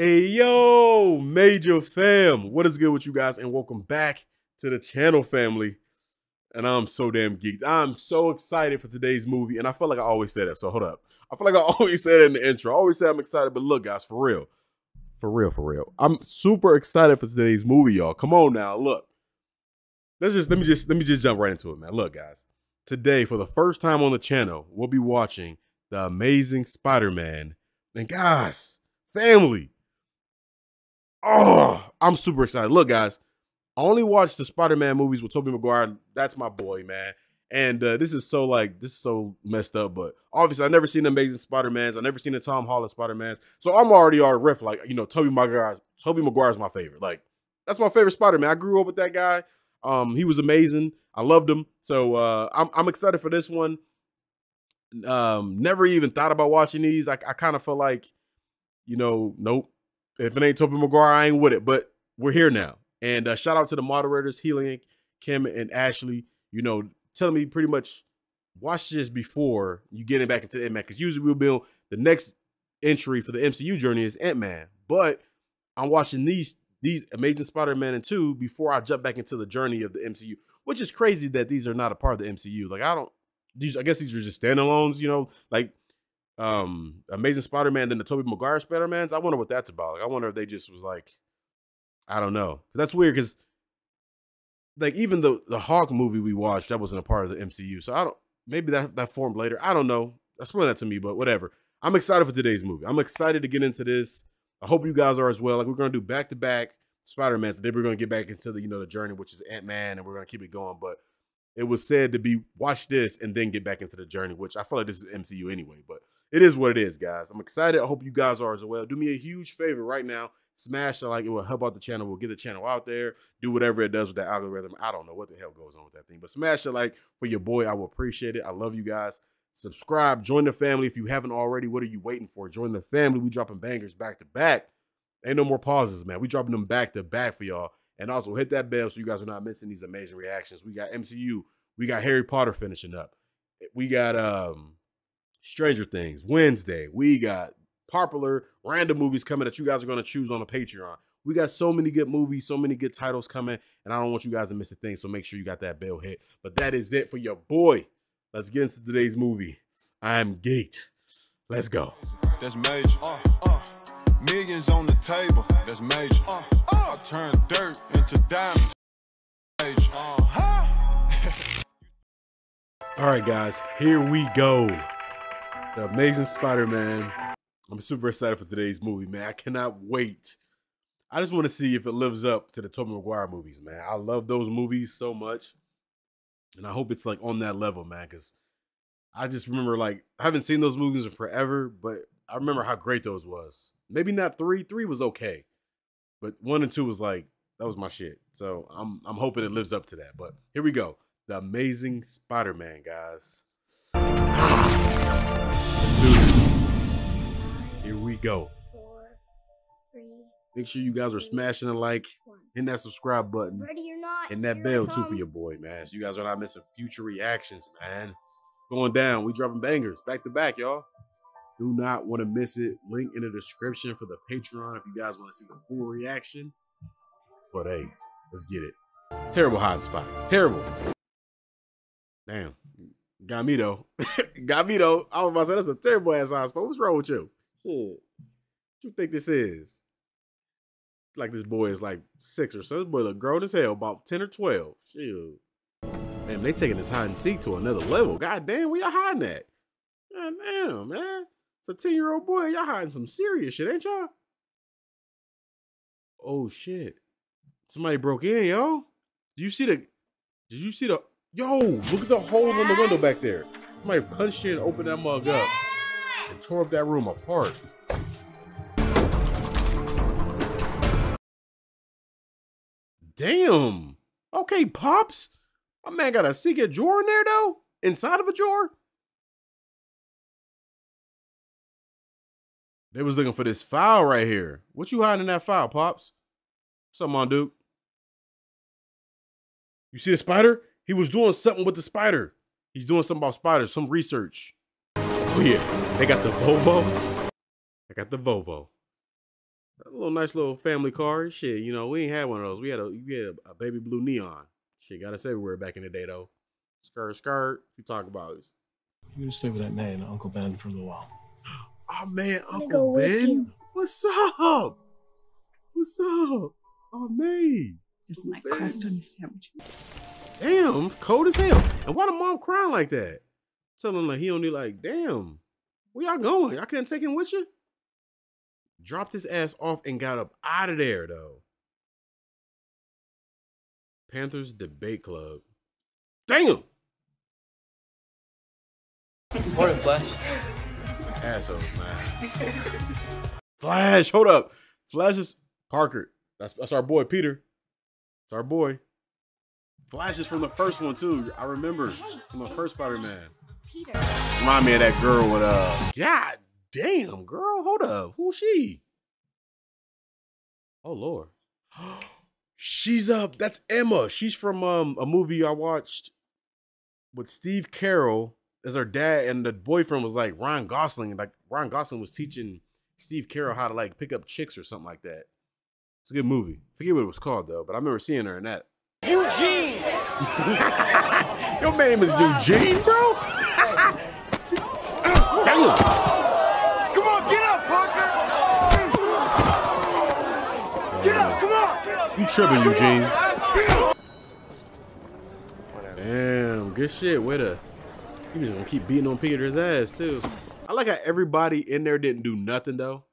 Hey yo, Major Fam, what is good with you guys? And welcome back to the channel, family. And I'm so damn geeked. I'm so excited for today's movie, and I feel like I always say that. So hold up, I feel like I always say it in the intro. I always say I'm excited, but look, guys, for real, for real, for real, I'm super excited for today's movie, y'all. Come on now, look. Let's just let me just let me just jump right into it, man. Look, guys, today for the first time on the channel, we'll be watching the Amazing Spider-Man. And guys, family Oh, I'm super excited. Look, guys, I only watched the Spider-Man movies with Tobey Maguire. That's my boy, man. And uh, this is so like this is so messed up, but obviously I never seen the Amazing Spider-Mans. I never seen the Tom Holland Spider-Mans. So I'm already already riff like you know Tobey Maguire. Tobey Maguire's my favorite. Like that's my favorite Spider-Man. I grew up with that guy. Um, he was amazing. I loved him. So uh, I'm I'm excited for this one. Um, never even thought about watching these. I, I kind of feel like, you know, nope. If it ain't Tobey Maguire, I ain't with it. But we're here now. And uh, shout out to the moderators, Helion, Kim, and Ashley. You know, telling me pretty much watch this before you getting back into Ant Man. Because usually we'll be on the next entry for the MCU journey is Ant Man. But I'm watching these these Amazing Spider-Man and two before I jump back into the journey of the MCU, which is crazy that these are not a part of the MCU. Like I don't, these I guess these are just standalones. You know, like um Amazing Spider-Man than the Tobey Maguire Spider-Mans. I wonder what that's about. Like, I wonder if they just was like, I don't know. because That's weird because like even the the Hulk movie we watched, that wasn't a part of the MCU. So I don't maybe that that formed later. I don't know. Explain that to me, but whatever. I'm excited for today's movie. I'm excited to get into this. I hope you guys are as well. Like we're gonna do back to back Spider-Mans, and then we're gonna get back into the, you know, the journey, which is Ant-Man, and we're gonna keep it going. But it was said to be watch this and then get back into the journey, which I feel like this is MCU anyway, but it is what it is, guys. I'm excited. I hope you guys are as well. Do me a huge favor right now. Smash the like. It will help out the channel. We'll get the channel out there. Do whatever it does with that algorithm. I don't know what the hell goes on with that thing. But smash the like for your boy. I will appreciate it. I love you guys. Subscribe. Join the family if you haven't already. What are you waiting for? Join the family. We dropping bangers back to back. Ain't no more pauses, man. We dropping them back to back for y'all. And also hit that bell so you guys are not missing these amazing reactions. We got MCU. We got Harry Potter finishing up. We got um Stranger Things, Wednesday. We got popular random movies coming that you guys are going to choose on the Patreon. We got so many good movies, so many good titles coming, and I don't want you guys to miss a thing. So make sure you got that bell hit. But that is it for your boy. Let's get into today's movie. I'm Gate. Let's go. That's major. Uh, uh, millions on the table. That's major. Uh, I turn dirt into diamonds. Major. Uh-huh. All right, guys, here we go. The Amazing Spider-Man. I'm super excited for today's movie, man. I cannot wait. I just want to see if it lives up to the Tobey Maguire movies, man. I love those movies so much. And I hope it's like on that level, man, because I just remember like I haven't seen those movies in forever, but I remember how great those was. Maybe not three. Three was okay. But one and two was like, that was my shit. So I'm I'm hoping it lives up to that. But here we go. The Amazing Spider-Man, guys. Here we go. Make sure you guys are smashing the like, hitting that subscribe button, and that bell too for your boy, man. So you guys are not missing future reactions, man. Going down. We dropping bangers back to back, y'all. Do not want to miss it. Link in the description for the Patreon if you guys want to see the full reaction. But hey, let's get it. Terrible hiding spot. Terrible. Damn. Got me though. Got me though. I was about to say that's a terrible ass spot. What's wrong with you? Shit. What you think this is? Like this boy is like six or so. This boy look grown as hell, about 10 or 12. Shit. Man, they taking this hide and seek to another level. God damn, where y'all hiding at? God damn, man. It's a 10 year old boy. Y'all hiding some serious shit, ain't y'all? Oh shit. Somebody broke in, yo. Did you see the did you see the yo, look at the hole in the window back there. Somebody punched in and opened that mug up and tore up that room apart. Damn. Okay, pops. My man got a secret drawer in there though? Inside of a drawer? They was looking for this file right here. What you hiding in that file, pops? Something on, Duke. You see the spider? He was doing something with the spider. He's doing something about spiders, some research. Oh yeah, they got the Volvo. I got the Volvo. A little nice little family car. Shit, you know, we ain't had one of those. We had a we had a, a baby blue neon. Shit, got us everywhere back in the day though. Skirt, skirt. You talk about is You gonna stay with that man, Uncle Ben, for a little while. Oh man, Uncle Ben. What's up? What's up? Oh man. Is my Ben. crust on your sandwich? Damn, cold as hell. And why the mom crying like that? Telling him like he only like, damn, where y'all going? I can't take him with you. Dropped his ass off and got up out of there though. Panthers debate club. Damn, Morning, Flash. assholes, man. Flash, hold up. Flash is Parker. That's that's our boy Peter. It's our boy. Flash is from the first one too. I remember from the first Spider Man. Peter. Remind me of that girl with uh God damn girl. Hold up. Who's she? Oh Lord. She's up. That's Emma. She's from um a movie I watched with Steve Carell as her dad, and the boyfriend was like Ryan Gosling. Like Ryan Gosling was teaching Steve Carell how to like pick up chicks or something like that. It's a good movie. Forget what it was called though, but I remember seeing her in that. Eugene. Your name is Eugene, bro. Damn. Come on, get up, Parker! Get up, come on! Get up! You tripping, Eugene? Damn, good shit. Way to. He was gonna keep beating on Peter's ass too. I like how everybody in there didn't do nothing though.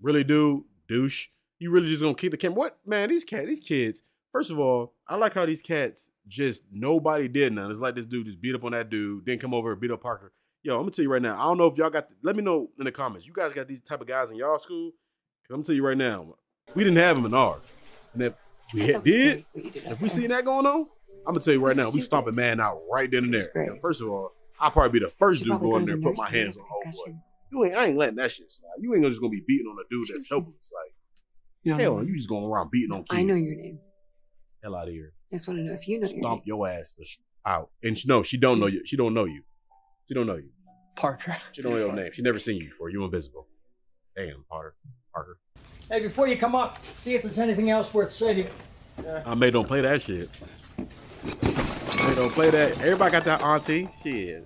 Really, do douche. You really just gonna keep the camera? What man? These cat, these kids. First of all, I like how these cats just nobody did nothing. It's like this dude just beat up on that dude, then come over and beat up Parker. Yo, I'm gonna tell you right now. I don't know if y'all got. Let me know in the comments. You guys got these type of guys in y'all school? Cause I'm gonna tell you right now, we didn't have them in ours. And if we had, did, if we seen that going on, I'm gonna tell you right now, we stomping man out right then and there. Great. And first of all, I'll probably be the first dude probably go go in there and put my hands on a boy. You ain't, I ain't letting that shit slide. You ain't just gonna be beating on a dude that's helpless. Like, You know, hell, you just going around beating on kids. I know your name. Hell out of here. I just want to know if you know your Stomp name. your ass the sh- out. And she, no, she don't know you. She don't know you. She don't know you. Parker. She don't know your name. She never seen you before. You invisible. Damn, Parker. Parker. Hey, before you come up, see if there's anything else worth saying. I may don't play that shit. May don't play that. Everybody got that auntie. Shit.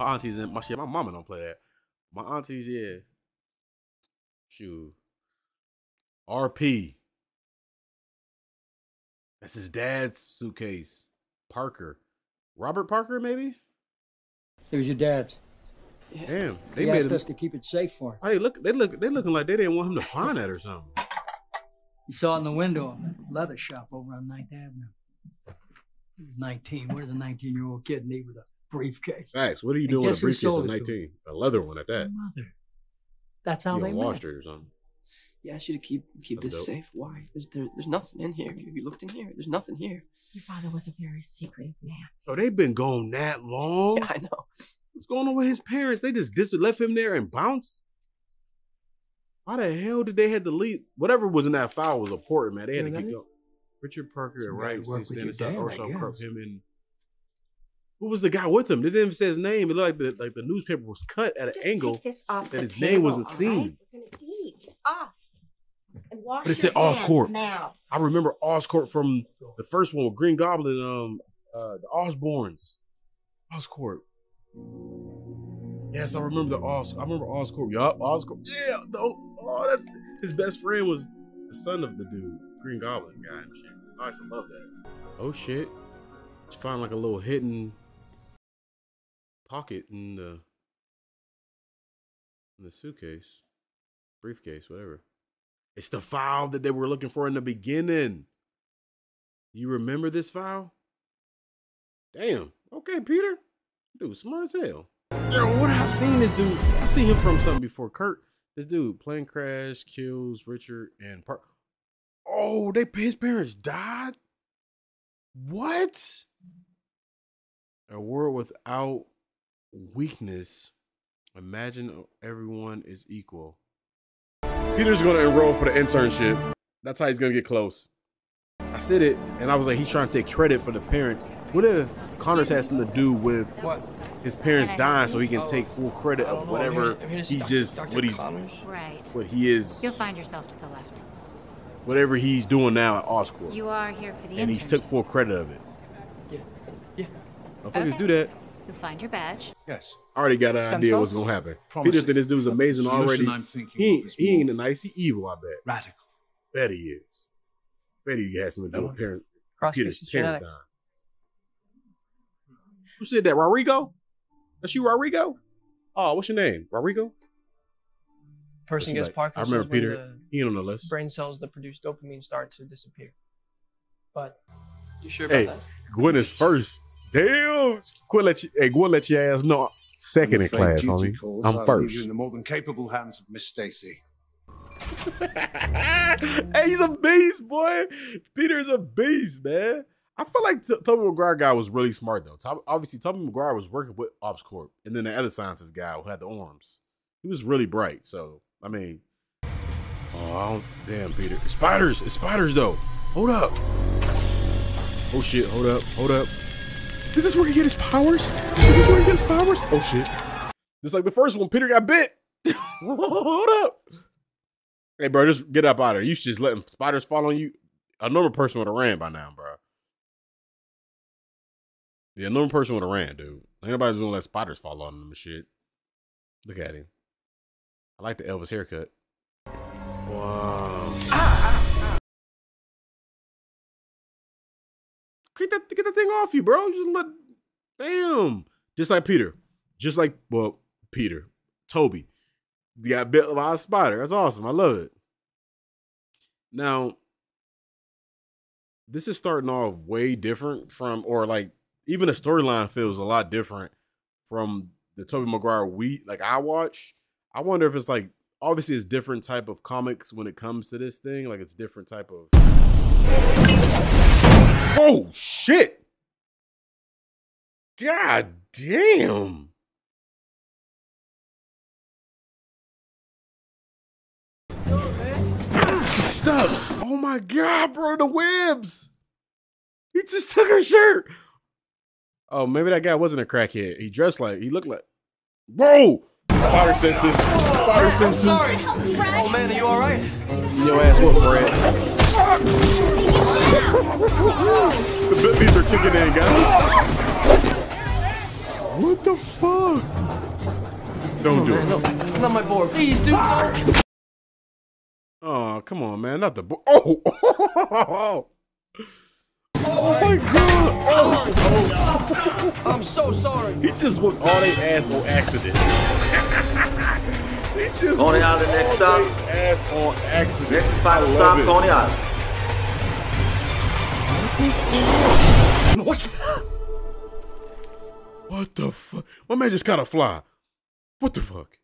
My auntie's in my shit. My mama don't play that. My aunties, yeah. Shoot. RP. That's his dad's suitcase. Parker. Robert Parker, maybe? It was your dad's. Damn. They He made asked it. us to keep it safe for him. Oh, they look. They look. They looking like they didn't want him to find that or something. He saw it in the window of the leather shop over on 9th Avenue. He was 19. What does a 19 year old kid need with a briefcase? Facts. What are you doing with a briefcase at sold it to him? nineteen? A leather one at that. Mother. That's how You they met. Street or something. He asked you to keep keep That's this dope. safe. Why? There's there, there's nothing in here. Have you looked in here? There's nothing here. Your father was a very secretive man. Oh, they've been gone that long. Yeah, I know. What's going on with his parents? They just dis- left him there and bounced. Why the hell did they have to leave? Whatever was in that file was important, man. They had Yeah, to get is- go. Richard Parker and Somebody Wright work since with then your it's also oh, guess. Him and who was the guy with him? They didn't even say his name. It looked like the like the newspaper was cut at an Just angle. take this off that the his name wasn't seen. all right? We're gonna eat off and wash But it said Oscorp. now. I remember Oscorp from the first one with Green Goblin, um, uh, the Osborns. Oscorp. Yes, I remember the Os. I remember Oscorp. Yup, Oscorp. Yeah, no. Oh, that's his best friend was the son of the dude, Green Goblin guy and shit. I used to love that. Oh shit! Just found like a little hidden pocket in the in the suitcase, briefcase, whatever. It's the file that they were looking for in the beginning. You remember this file? Damn. Okay, Peter. Dude, smart as hell. Yo, what I've seen this dude? I've seen him from something before. Kurt, this dude, plane crash, kills Richard and Park. Oh, they his parents died. What? A world without weakness. Imagine everyone is equal. Peter's gonna enroll for the internship. That's how he's gonna get close. I said it, and I was like, he's trying to take credit for the parents. What if Connors has something to do with What? his parents Can I help dying so he can Oh. take full credit of oh, know. I'm here whatever I'm here he see just Dr. what he's Connors. Right. what he is You'll find yourself to the left. whatever he's doing now at Oscorp. You are here for the and he took full credit of it. Yeah. Yeah. Motherfuckers Okay. do that. You'll find your badge. Yes. I already got an idea what's gonna happen. Promising. Peter think this dude's amazing The already. I'm thinking he ain't, is he ain't more nice. He evil. I bet. Radical. Bet he is. Bet he has something to do with parent, Peter's species parents dying. Who said that? Rodrigo? That's you, Rodrigo? Oh, what's your name? Rodrigo? Person gets like, Parkinson's I remember Peter. the He ain't on the list. brain cells that produce dopamine start to disappear. But you sure about Hey, that? Gwen is first. Damn. Gwen let you. Hey, Gwen let your ass know. Second in class, duty homie. calls, I'm first. you in the more than capable hands of Miss Stacy. hey, he's a beast, boy. Peter's a beast, man. I feel like T- Tobey Maguire guy was really smart though. Tob- obviously, Tobey Maguire was working with Oscorp, and then the other scientist guy who had the arms. He was really bright. So I mean, oh I don't, damn, Peter, It's spiders, it's spiders though. Hold up. Oh shit, hold up, hold up. Is this where he get his powers? Is this where he get his powers? Oh shit. Just like the first one, Peter got bit. hold up. Hey, bro, just get up out of there. You should just letting spiders fall on you. A normal person would have ran by now, bro. Yeah, a normal person would have ran, dude. Ain't nobody's gonna let spiders fall on them and shit. Look at him. I like the Elvis haircut. Wow. Ah, Get that get that thing off you, bro. Just let damn. Just like Peter. Just like well, Peter. Tobey. You got bit by a spider. That's awesome. I love it. Now, this is starting off way different from, or like even the storyline feels a lot different from the Tobey Maguire we like I watch. I wonder if it's like obviously it's different type of comics when it comes to this thing. Like it's different type of. Oh shit! God damn! Stop! Oh my god, bro, the webs! He just took her shirt. Oh, maybe that guy wasn't a crackhead. He dressed like he looked like. Whoa! Spider senses. Spider senses. Oh man, are you all right? Your ass what, Fred? The bippies are kicking in, guys. What the fuck? Don't do it. Not my board. Please. Don't. Oh, come on, man. Not the bo- Oh! oh my god! Oh. I'm so sorry. He just whooped all they ass on accident. he just Coney Island, next all stop. they ass on accident. Next I final stop, it. Coney Island. What? What the fuck? My man just caught a fly. What the fuck?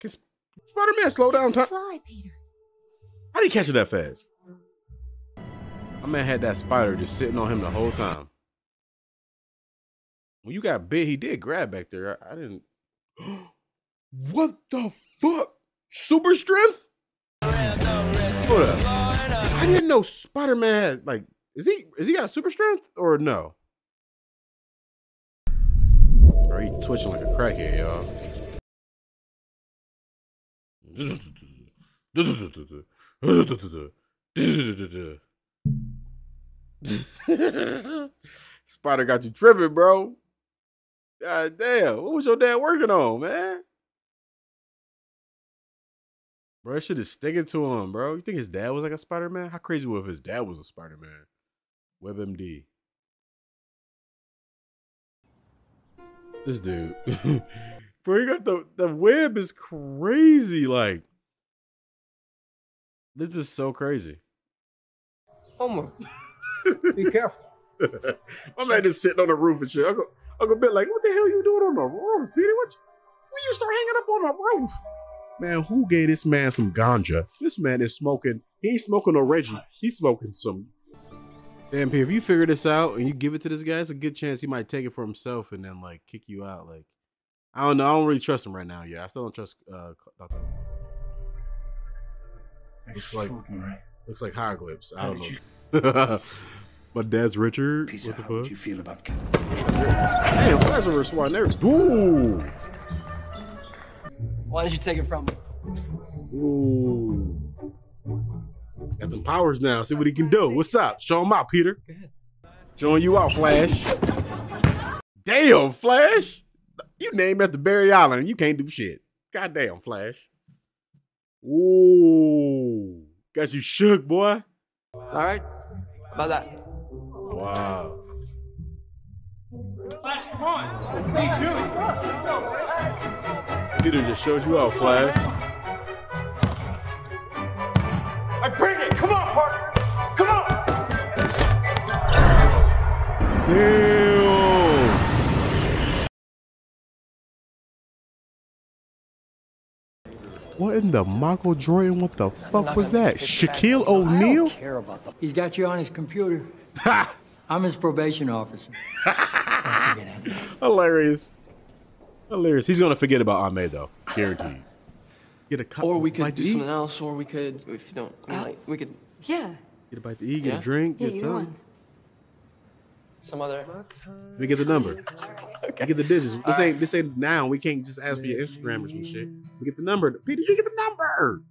Can Spider Man slow down time? Fly, Peter. How did he catch it that fast? My man had that spider just sitting on him the whole time. When you got bit, he did grab back there. I, I didn't. what the fuck? Super strength? Hold up. I didn't know Spider Man had like. Is he is he got super strength or no? Or he twitching like a crackhead, y'all. Spider got you tripping, bro. God damn. What was your dad working on, man? Bro, that shit is sticking to him, bro. You think his dad was like a Spider Man? How crazy would if his dad was a Spider Man? WebMD. This dude. bro, he got the the web is crazy. Like, this is so crazy. Homer. Be careful. My man just sitting on the roof and shit. Uncle, Uncle Ben, like, what the hell you doing on the roof, Peter? What? When you start hanging up on the roof? Man, who gave this man some ganja? This man is smoking. He ain't smoking no Reggie. He's smoking some. Damn, P, if you figure this out and you give it to this guy, it's a good chance he might take it for himself and then like kick you out. Like, I don't know. I don't really trust him right now. Yeah, I still don't trust uh, Doctor. Looks like looks like hieroglyphs. I don't did know. My dad's Richard. Peter, what the how would fuck? you feel about Damn, Flash over SWAT never. Ooh. Why did you take it from me? Ooh. Got the powers now. See what he can do. What's up? Show him out, Peter. Go. Showing you out, Flash. Damn, Flash. You named after Barry Allen and you can't do shit. Goddamn, Flash. Ooh. Got you shook, boy. All right. How about that? Wow. Flash, come on. Peter just shows you out, Flash. Damn. What in the Michael Jordan? What the fuck was that? Shaquille O'Neal? Care about them. He's got you on his computer. I'm his probation officer. Don't forget that. Hilarious. Hilarious. He's gonna forget about Ahmed though. Guaranteed. Get a cup. Or we could do to eat. something else, or we could, if you don't, I mean, like, we could, Yeah. Get a bite to eat. Get Yeah? a drink. Yeah, Get either something. one. Some other. Let me get the number. We get the digits. This ain't this ain't now. We can't just ask for your Instagram or some shit. We get the number. Peter, you get the number.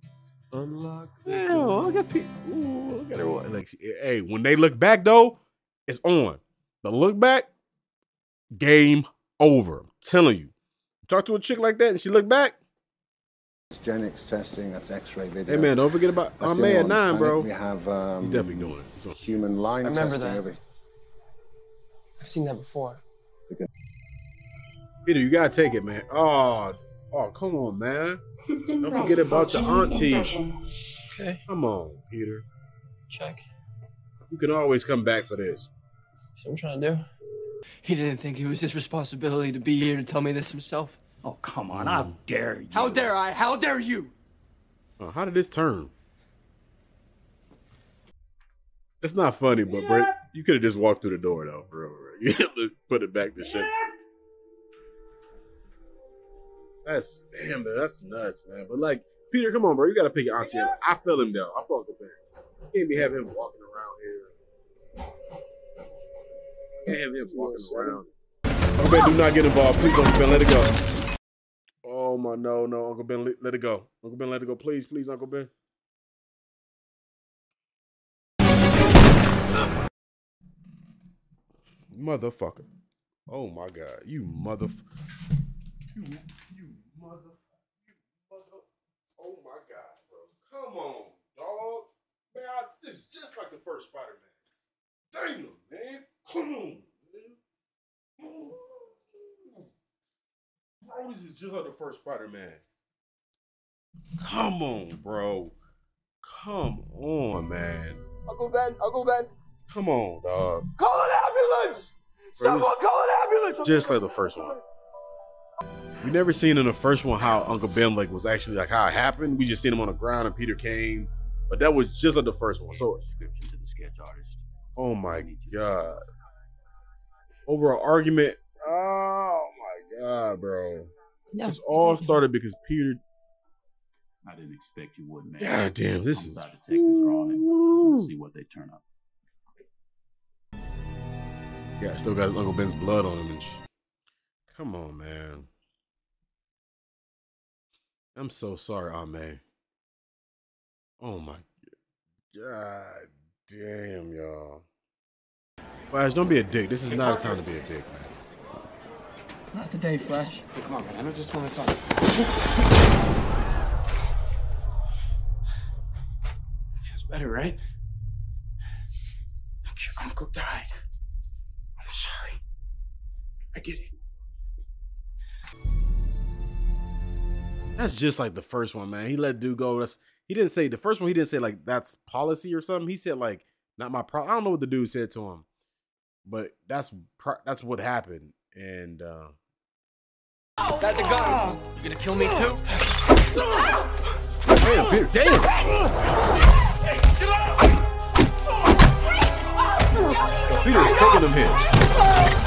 Unlock. Yeah, look at Peter. Ooh, look at her. Like, hey, when they look back though, it's on. The look back, game over. I'm telling you. Talk to a chick like that and she look back. It's Genix testing, that's X-ray video. Hey man, don't forget about That's our the man one. nine, bro. We have um, He's definitely doing it. He's on- human line I remember testing. that. Every, I've seen that before. Peter, you gotta take it, man. Oh, oh, come on, man. Don't forget about your auntie. Okay. Come on, Peter. Check. You can always come back for this. So I'm trying to do. He didn't think it was his responsibility to be here to tell me this himself. Oh, come on. How dare you? How dare I? How dare you? Uh, how did this turn? It's not funny, but Brett, you could have just walked through the door though, You have to put it back to shit. That's damn, man, that's nuts, man. But like, Peter, come on, bro. You gotta pick your auntie up. I feel him though. I with him. You can't be having him walking around here. Can't have him walking around. Uncle Ben, do not get involved. Please, Uncle Ben, let it go. Oh my no, no, Uncle Ben, let, let it go. Uncle Ben, let it go. Please, please, Uncle Ben. Motherfucker. Oh my god. You mother You you mother you mother Oh my god, bro. Come on, dog. Man, I, this is just like the first Spider-Man. Damn, man. Come on, man. Bro, this is just like the first Spider-Man. Come on, bro. Come on, man. Uncle Ben, Uncle Ben, Come on, dog. call an ambulance! Someone this- call an ambulance! just like the first one. We never seen in the first one how Uncle Ben like was actually like how it happened. We just seen him on the ground and Peter came, but that was just like the first one. So, description to the sketch artist. oh my god, over an argument. Oh my god, bro. No. This all started because Peter. I didn't expect you would, man. God damn, this I'm is. about to take this on and we'll see what they turn up. Yeah, still got his Uncle Ben's blood on him and sh- Come on, man. I'm so sorry, Ame. Oh my god damn, y'all. Flash, don't be a dick. This is not a time to be a dick, man. Not today, Flash. Hey, come on, man. I just want to talk. Feels better, right? Look, your uncle died. I'm sorry. I get it. That's just like the first one, man. He let dude go. That's he didn't say the first one. He didn't say like that's policy or something. He said like not my problem. I don't know what the dude said to him, but that's pro- that's what happened. And uh That's a gun. You gonna kill me too? damn, Peter, damn. Yo, Peter is taking them hits.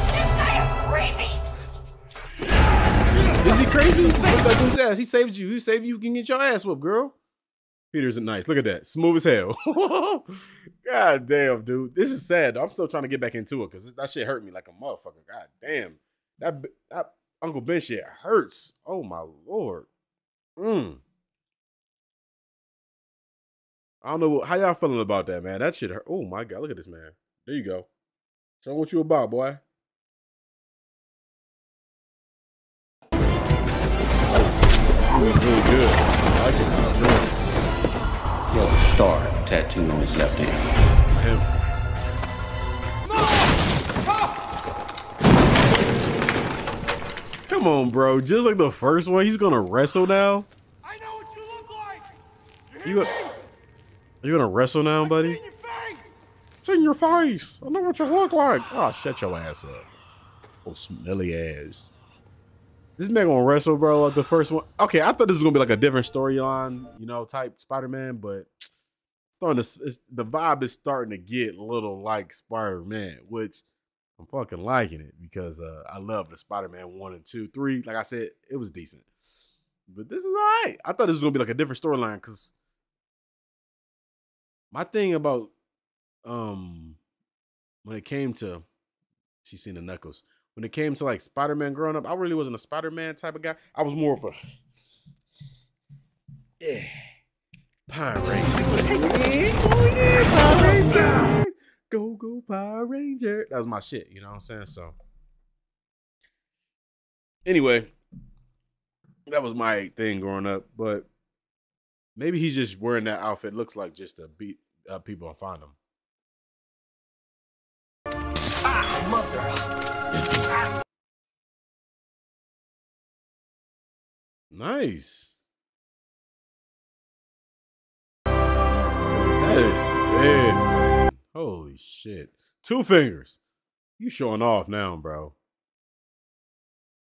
Is he crazy? Look that dude's ass. He saved you. He saved you. You can get your ass whooped, girl. Peter's a nice. Look at that. Smooth as hell. God damn, dude. This is sad. though. I'm still trying to get back into it because that shit hurt me like a motherfucker. God damn. That, that Uncle Ben shit hurts. Oh my lord. Mm. I don't know what- how y'all feeling about that, man. That shit hurt. Oh my god, look at this man. There you go. Show what you about, boy. He really good. I like it. I enjoy it. He has a star tattooed on his left hand. Him. Come on, bro. Just like the first one, he's gonna wrestle now. I know what you look like. You gonna, you gonna wrestle now, buddy? It's in your face. I know what you look like. Oh, shut your ass up. Oh, smelly ass. This man gonna wrestle, bro, like the first one. Okay, I thought this was gonna be like a different storyline, you know, type Spider-Man, but starting to the vibe is starting to get a little like Spider-Man, which I'm fucking liking it because uh I love the Spider-Man one and two, three. Like I said, it was decent. But this is all right. I thought this was gonna be like a different storyline because my thing about um when it came to she's seen the knuckles when it came to like spider-man growing up i really wasn't a spider-man type of guy. I was more of a yeah power ranger. Go go power ranger. That was my shit you know what i'm saying? So anyway that was my thing growing up but maybe he's just wearing that outfit. Looks like just to beat people and find him Nice. That is sick. Holy shit. Two fingers. You showing off now, bro.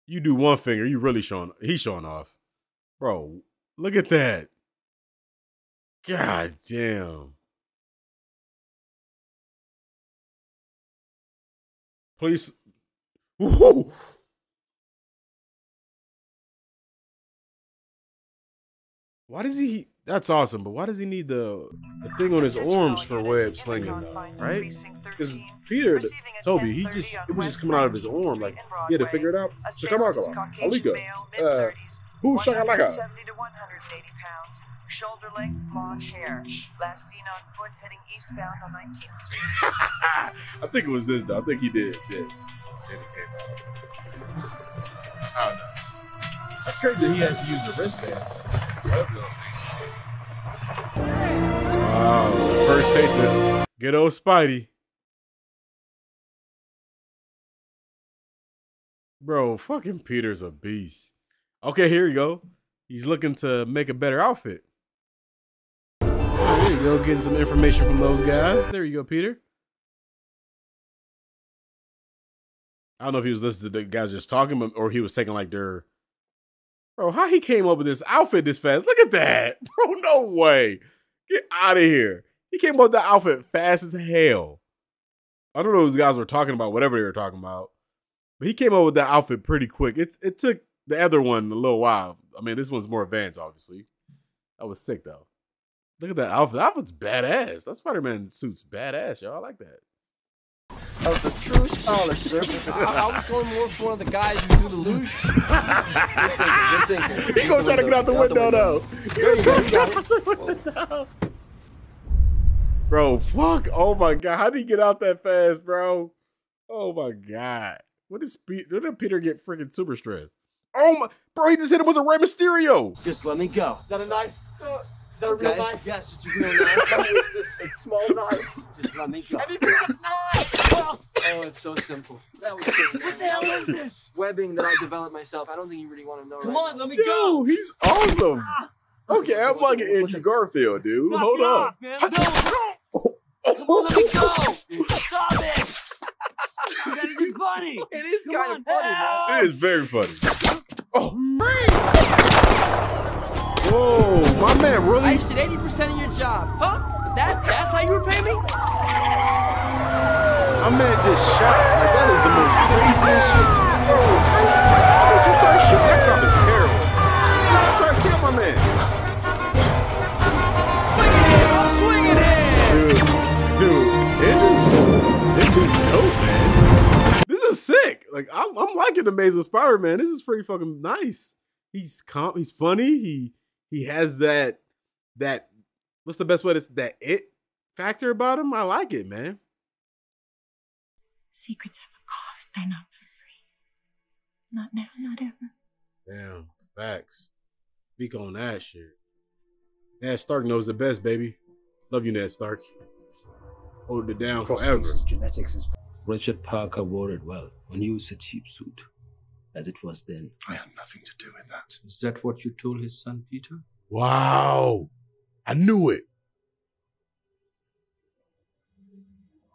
You do one finger, you really showing he's showing off. Bro, look at that. God damn. Please. Why does he? That's awesome, but why does he need the, the thing on his arms for web slinging though? Right? Because Peter, Tobey, he just it was just coming out of his arm. Like he had to figure it out. Shakamaka, Alika, uh, who shakalaka? 70 to 180 pounds. Shoulder length, blonde hair. Last seen on foot heading eastbound on 19th Street. I think it was this though. I think he did this. And it came out. I don't know. That's crazy. He has to use the wristband. Wow, first taste of good old Spidey. Bro, fucking Peter's a beast. Okay, here you go. He's looking to make a better outfit. There you go, getting some information from those guys. There you go, Peter. I don't know if he was listening to the guys just talking, or he was taking like their. Bro, how he came up with this outfit this fast? Look at that, bro. No way. Get out of here. He came up with that outfit fast as hell. I don't know what those guys were talking about, whatever they were talking about, but he came up with that outfit pretty quick. It's it took the other one a little while. I mean, this one's more advanced, obviously. That was sick though. Look at that outfit. That outfit's badass. That Spider-Man suit's badass, y'all. I like that. Of the true scholarship, I, I was going more for one of the guys who do the luge. Good thinking, good thinking. He gonna try to get out the window though. He There gonna try to get out the window. Bro, fuck. Oh my god. How did he get out that fast, bro? Oh my god. What is Pete? What did Peter get freaking super stressed? Oh my bro, he just hit him with a Rey Mysterio. Just let me go. Is that a knife? Uh, Is that a real knife? Yes, it's a real knife. it's small knife. Just let me go. Have you been a knife? Oh, it's so simple. That was so what the hell is this? Webbing that I developed myself. I don't think you really want to know. Come right on, let me Yo, go. he's awesome. Ah. Okay, I'm like an Andrew Garfield, dude. Knock Hold on. off, man. No, Come on, let me go. Stop it. That isn't funny. It is Come kind on, of funny, help. It is very funny. Oh. Whoa, my man really? I just did 80% of your job. Huh? That, that's how you repay me? My man just shot. Like, that is the most craziest shit. Bro, how you start shooting? That cop is terrible. You try to kill my man. Swing it in! Dude, dude, it is, it is dope, man. This is sick. Like, I'm, I'm liking Amazing Spider-Man. This is pretty fucking nice he's calm, he's funny, he he has that that what's the best way to s- that it factor about him? I like it, man. Secrets have a cost. They're not for free. Not now, not ever. Damn, facts. Speak on that shit. Ned Stark knows the best, baby. Love you, Ned Stark. Hold it down forever. Genetics is. Richard Parker wore it well. When he was a cheap suit, as it was then. I had nothing to do with that. Is that what you told his son, Peter? Wow. I knew it.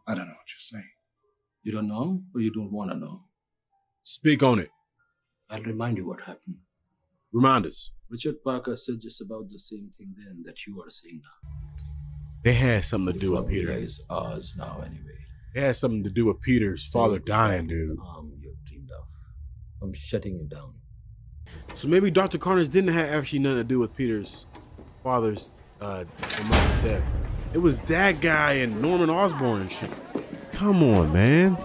I don't know what you're saying. You don't know, or you don't want to know? Speak on it. I'll remind you what happened. Remind us. Richard Parker said just about the same thing then that you are saying now. They had something to The do with formula Peter. is ours now, anyway. It had something to do with Peter's father dying, dude. Um, you dreamed of. I'm shutting you down. So maybe Dr. Carnage didn't have actually nothing to do with Peter's father's uh mother's death. It was that guy and Norman Osborn and shit. Come on, man.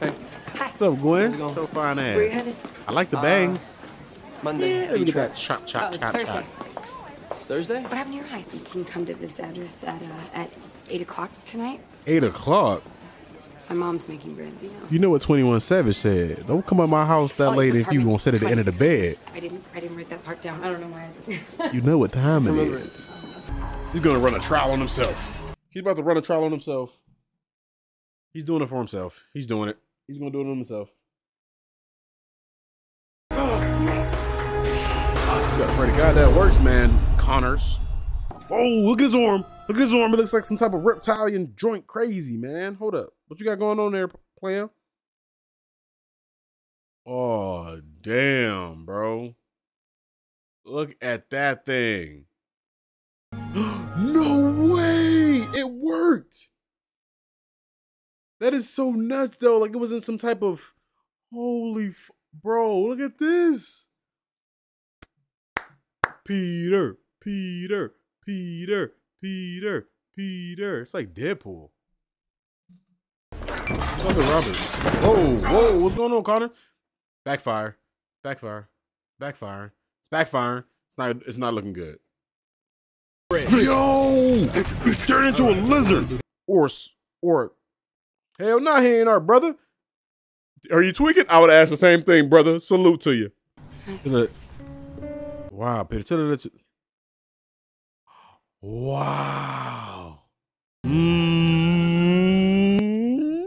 Hey. What's up, Gwen? How's it going? So fine ass. Where you headed? I like the Uh, bangs. Monday. yeah, look at that chop, chop, Oh, chop, it's chop, Thursday. chop. It's Thursday? What happened to your hike? You can come to this address at uh, at eight o'clock tonight. Eight o'clock. My mom's making branzino. You know what 21 Savage said. Don't come at my house that Oh, late if you apartment gonna sit at the end of the bed. I didn't. I didn't write that part down. I don't know why. I didn't. You know what time it is. He's gonna run a trial on himself. He's about to run a trial on himself. He's doing it for himself. He's doing it. He's gonna do it on himself. You gotta pray to God that works, man. Connors. Oh, look at his arm. Look at his arm. It looks like some type of reptilian joint crazy, man. Hold up. What you got going on there, player? Oh, damn, bro. Look at that thing. no way! It worked! That is so nuts, though. Like it was in some type of holy, bro. Look at this. Peter, Peter, Peter, Peter, Peter. It's like Deadpool. Fucking Roberts. Whoa, whoa, what's going on, Connor? Backfire, backfire, backfire. It's backfiring. It's not. It's not looking good. Yo, he's turned into a uh, lizard. Or, or, hell, nah, he ain't our brother. Are you tweaking? I would ask the same thing, brother. Salute to you. Wow, Peter, tell her that. you- Wow. Mm.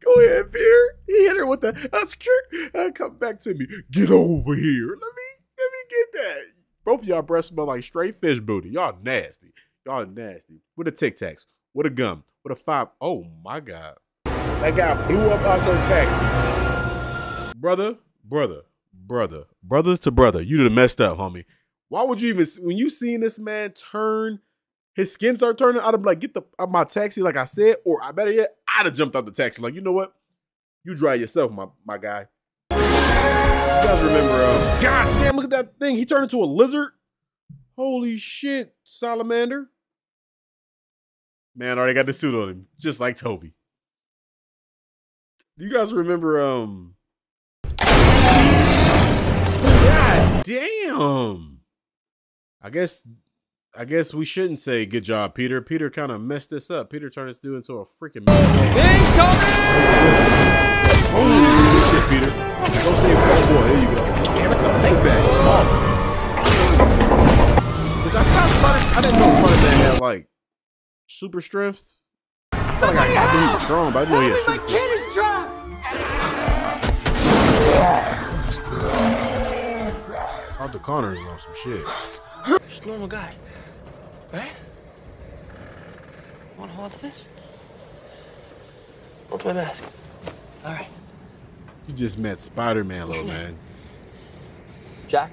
Go ahead, Peter. He hit her with the that's cute. Uh, come back to me. Get over here. Let me let me get that. Both of y'all breath smell like straight fish booty. Y'all nasty. Y'all nasty. With a tic tacs. With a gum. With a five. Oh my god. That guy blew up out your taxi. Brother, brother, brother, brothers to brother. You done messed up, homie. Why would you even when you seen this man turn his skin start turning, I'd have like, get the out my taxi, like I said, or I better yet, I'd have jumped out the taxi. Like, you know what? You drive yourself, my my guy. You guys remember? Uh, God damn! Look at that thing. He turned into a lizard. Holy shit, salamander. Man, already got the suit on him, just like Tobey. Do you guys remember? Um. God damn. I guess I guess we shouldn't say good job, Peter. Peter kind of messed this up. Peter turned this dude into a freaking Holy good shit, Peter. Go save oh boy. There you go. Damn, it's a big bag. Cause I thought Spider, I didn't know Spider Man had like super strength. I feel like I, I knew he was strong, but I didn't know he had super strength. kid is trapped! Arthur Connor is on some shit. Just a normal guy. Right? Want to hold to this? Hold to my mask. All right. You just met Spider Man, little man. Jack,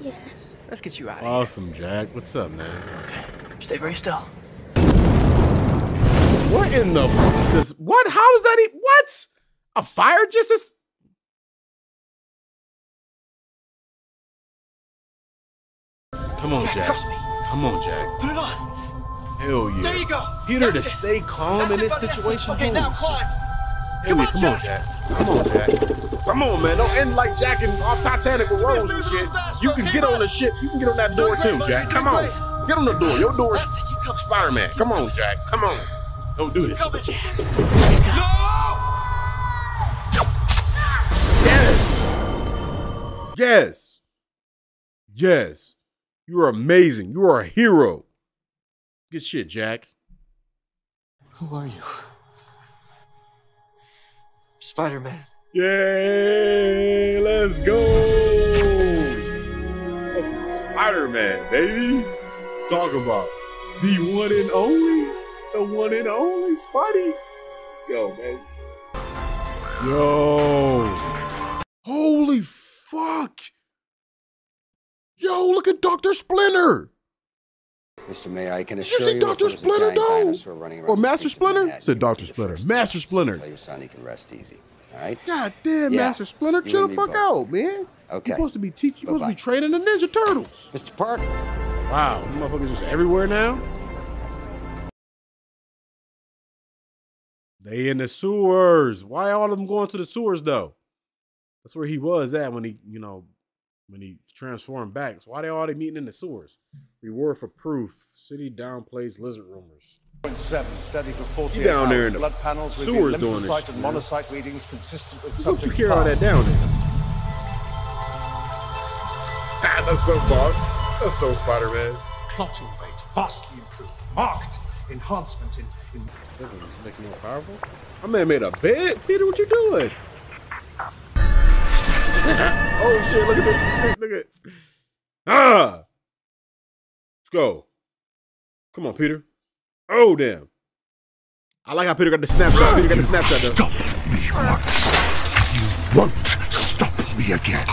Yes. let's get you out of here. Awesome, Jack. What's up, man? Stay very still. What in the f- this? What? How is that? E- what? A fire just as? Come on, Jack, Jack. trust me. Come on, Jack. Put it on. Hell yeah. There you go. Peter, to it. stay calm That's in this it. situation. Okay, now climb. Come on, come on, Jack. Come on, Jack. Come on, man. Don't end like Jack and off Titanic with Rose and shit. You can get on the ship. You can get on that door too, Jack. Come on. Get on the door. Your door is Spider-Man. Come on, Jack. Come on. Don't do this. No! Yes. Yes. Yes. You are amazing. You are a hero. Good shit, Jack. Who are you? Spider Man. Yay! Let's go! Spider Man, baby. Talk about the one and only, the one and only Spidey. Yo, man. Yo. Holy fuck. Yo, look at Dr. Splinter. Mr. Mayor, I can Did you see you, Dr. if there was a Splinter, though? dinosaur running around Or Master Splinter? Said Dr. Splinter. Master Splinter. Tell your son he can rest easy. All right? God damn, Yeah. Master Splinter, You chill the fuck both. out, man. Okay. You supposed to be teaching. You're supposed to be training the Ninja Turtles. Mr. Parker. Wow, you motherfuckers just everywhere now. They in the sewers. Why all of them going to the sewers though? That's where he was at when he, you know, when he transformed back. So why they all they meeting in the sewers? Reward for proof. City downplays lizard rumors. Seven, steady for 48 You down there in the Blood panels sewers reveal doing this lymphocyte shit, and man. monocyte readings consistent with What you subject's carry all that past. down there? Ah, that's so boss. That's so Spider Man. Clotting rate vastly improved. Marked enhancement in, in Making more powerful. My man made a bed. Peter, what you doing? oh shit! Look at this. Look at. Ah. Let's go. Come on, Peter. Oh damn. I like how Peter got the snapshot. Peter got the snapshot though. Won't stop me again.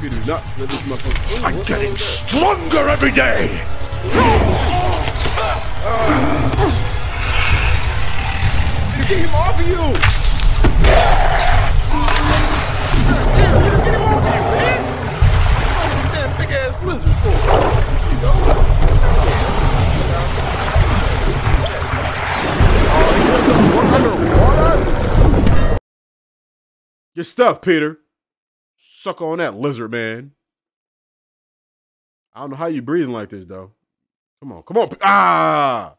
Peter, not let this motherfucker. I'm getting stronger every day. Peter, get him off of you! Lizard for? You know? Oh, he's underwater? Your stuff, Peter. Suck on that lizard, man. I don't know how you breathing like this, though. Come on, come on. Ah!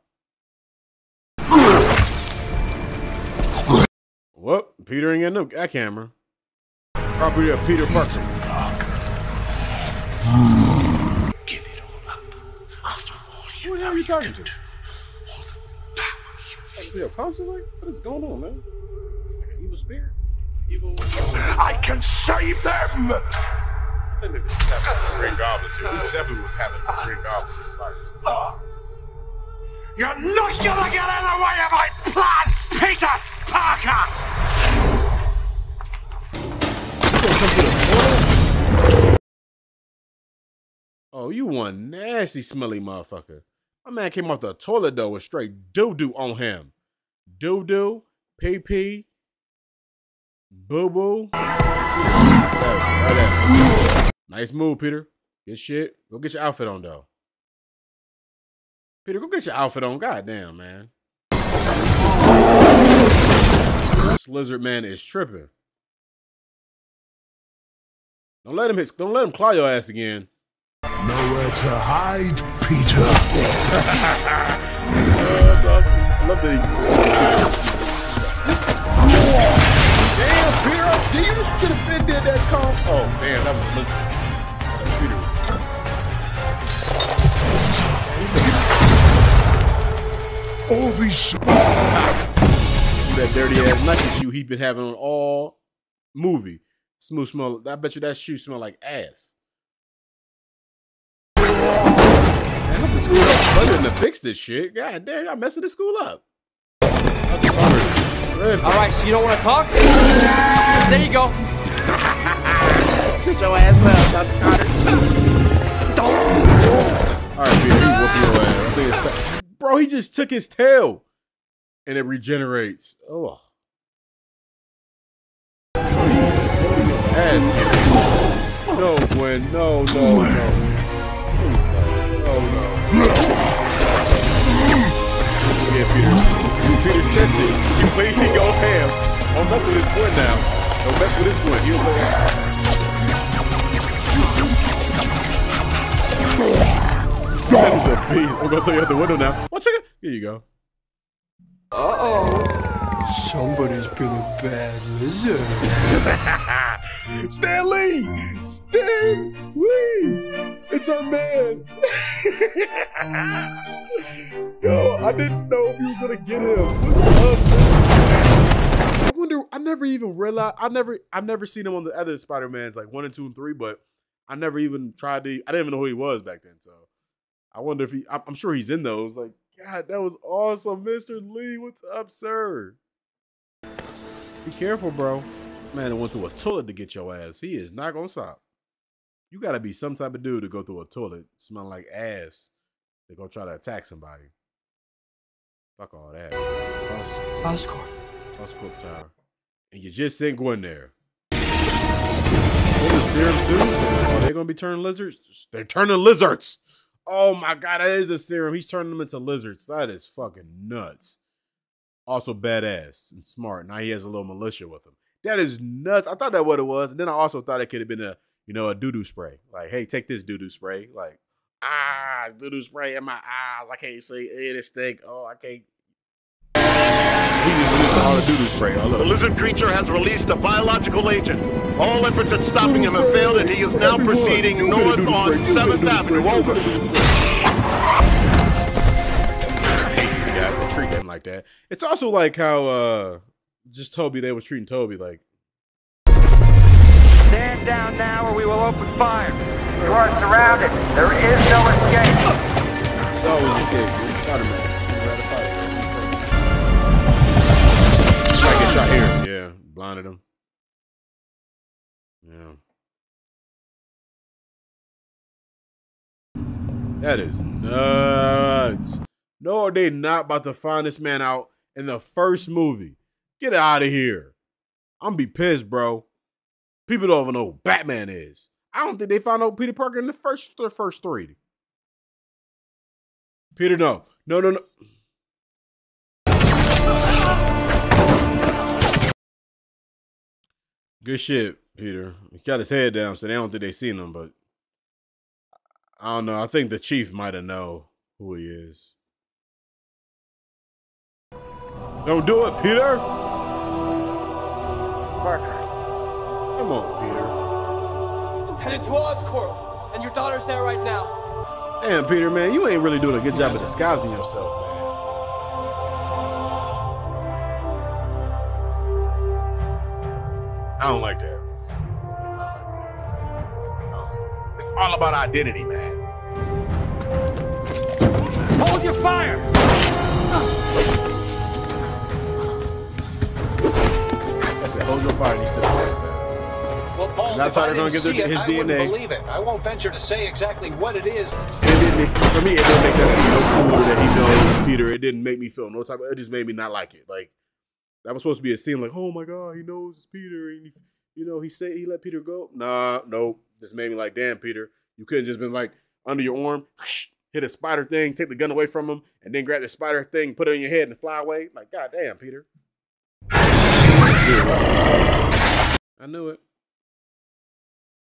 What? Peter ain't got no camera. Property of Peter Parker. Are you talking to? Yo, constantly? What is going on, man? Like an evil spirit? Evil. I can save them. I think that this is happening to Green Goblin too. This definitely was happening to Green Goblin. It's like- uh, You're not gonna get in the way of my plan, Peter Parker. Oh, you one nasty, smelly motherfucker. My man came off the toilet though with straight doo doo on him. Doo doo, pee pee, boo boo. Nice move, Peter. Good shit. Go get your outfit on though. Peter, go get your outfit on. Goddamn, man. This lizard man is tripping. Don't let him hit, don't let him claw your ass again. Nowhere to hide, Peter. I love that he. Damn, Peter, I see you. Should have been did that comp. Oh, damn, that was That's Peter. All these. that dirty ass Nike shoe he been having on all movie. Smooth smell. I bet you that shoe smell like ass. School up better to fix this shit. God damn, y'all messing the school up. All right, so you don't want to talk? There you go. Shut your ass up, Dr. Carter. All right, Peter, he whooping your ass. I think it's ti- Bro, he just took his tail and it regenerates. Oh. Ass, No, Gwen. No, no, no. Please, no. No, no. Yeah, Peter. Peter's tested. He, he goes ham. Don't mess with his Gwen now. Don't mess with his Gwen. He'll play. That is a beast. We'll go through out the window now. One second. Here you go. Uh-oh. Somebody's been a bad lizard. Stan Lee! Stan Lee! It's our man! Yo, I didn't know if he was gonna get him. What's up. I wonder, I never even realized, I never, I've never seen him on the other Spider-Mans, like one and two and three, but I never even tried to, I didn't even know who he was back then, so I wonder if he, I'm I'm sure he's in those. Like, God, that was awesome, Mr. Lee. What's up, sir? Be careful, bro. Man, I went through a toilet to get your ass. He is not gonna stop. You gotta be some type of dude to go through a toilet smelling like ass They going to go try to attack somebody. Fuck all that. Oscorp. Oscorp Tower. And you just ain't going there. Oh, the serum too? Are they gonna be turning lizards? They're turning lizards! Oh my god, that is a serum. He's turning them into lizards. That is fucking nuts. Also badass and smart. Now he has a little militia with him. That is nuts. I thought that what it was. And then I also thought it could have been a, you know, a doo-doo spray. Like, hey, take this doo-doo spray. Like, ah, doo-doo spray in my eyes. I can't see. It stink. Oh, I can't. He just released all the doo-doo spray. Oh, The lizard creature has released a biological agent. All efforts at stopping him have failed, and he is now proceeding north on 7th Avenue. Over. Like that. It's also like how uh just Tobey they was treating Tobey like Stand down now or we will open fire. You are surrounded. There is no escape. it's always escape. It's Spider-Man. He's ready to fight. Might get shot here. Yeah, blinded him. Yeah. That is nuts. No, are they not about to find this man out in the first movie? Get out of here. I'm be pissed, bro. People don't even know who Batman is. I don't think they found out Peter Parker in the first the first three. Peter, no. No, no, no. Good shit, Peter. He got his head down, so they don't think they seen him, but I don't know. I think the chief might have know who he is. Don't do it, Peter. Parker. Come on, Peter. It's headed to Oscorp, and your daughter's there right now. Damn, Peter, man, you ain't really doing a good job of disguising yourself, man. I don't like that. It's all about identity, man. Hold your fire! I your fire. and He stood up. Well, Paul, And that's how they're gonna get see the- it, his I DNA. believe it. I won't venture to say exactly what it is. It didn't make, for me, it didn't make that scene no cooler that he knows Peter. It didn't make me feel no type of, it just made me not like it. Like, that was supposed to be a scene like, oh my God, he knows it's Peter. And, he, you know, he said he let Peter go. Nah, no. Just made me like, damn, Peter. You could have just been like, under your arm, hit a spider thing, take the gun away from him, and then grab the spider thing, put it in your head, and fly away. Like, God damn, Peter. I knew it.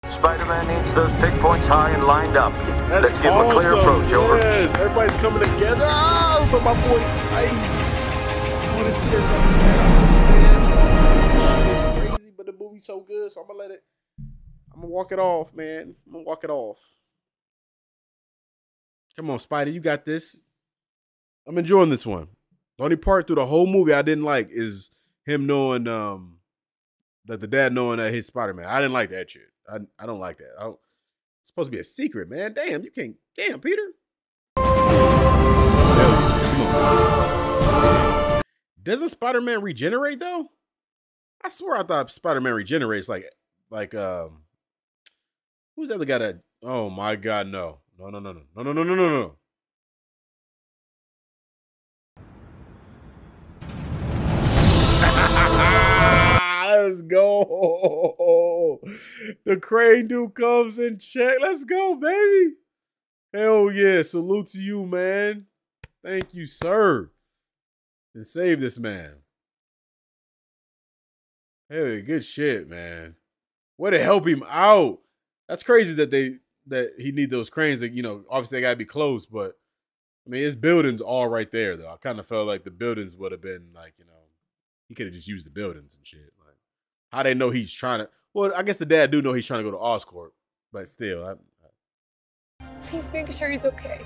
Spider-Man needs those pick points high and lined up. That's Let's give him a clear awesome. approach, over. Yes, everybody's coming together. Oh, for my boy Spidey. Oh, this shit man. crazy, but the movie's so good, so I'm gonna let it. I'm gonna walk it off, man. I'm gonna walk it off. Come on, Spidey, you got this. I'm enjoying this one. The only part through the whole movie I didn't like is him knowing um that the dad knowing that he's Spider Man. I didn't like that shit. I I don't like that. I don't, it's supposed to be a secret, man. Damn, you can't. Damn, Peter. Doesn't Spider Man regenerate though? I swear I thought Spider Man regenerates like like um. Who's the other guy that? Oh my God, no, no, no, no, no, no, no, no, no, no, Let's go. The crane dude comes and check. Let's go, baby. Hell yeah. Salute to you, man. Thank you, sir. And save this man. Hey, good shit, man. Way to help him out. That's crazy that they that he need those cranes. That you know, obviously they gotta be close, but I mean, his buildings all right there though. I kind of felt like the buildings would have been like you know, he could have just used the buildings and shit. Like how they know he's trying to. Well, I guess the dad do know he's trying to go to Oscorp, but still, I, Please make sure he's okay.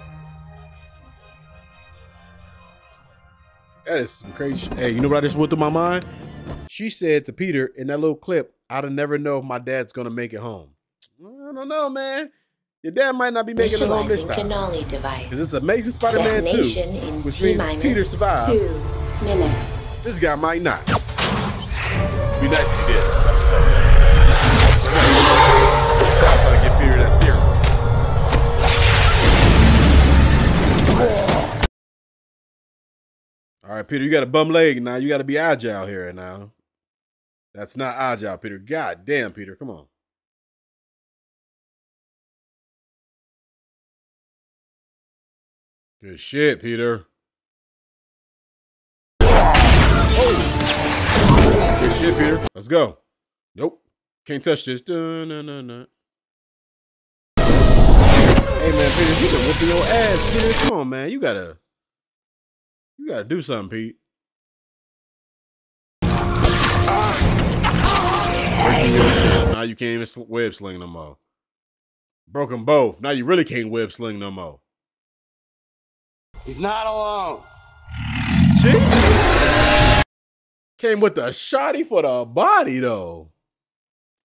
That is some crazy. Hey, you know what I just went through my mind? She said to Peter in that little clip, I'd have never know if my dad's gonna make it home. I don't know, man. Your dad might not be making it home this Visualizing time. Ganali device. Because it's Amazing Spider-Man 2, Detonation in which means Peter survived. two minutes. This guy might not. Be nice if he did. All right, Peter, you got a bum leg now. You got to be agile here now. That's not agile, Peter. God damn, Peter, come on. Good shit, Peter. Oh. Good shit, Peter. Let's go. Nope. Can't touch this. Dun, dun, dun, dun. Hey man, Peter, you been whooping your ass, Peter. Come on, man. You gotta you gotta do something, Pete. Now you can't even sl- web sling no more. Broke them both. Now you really can't web sling no more. He's not alone. Chief came with the shotty for the body though.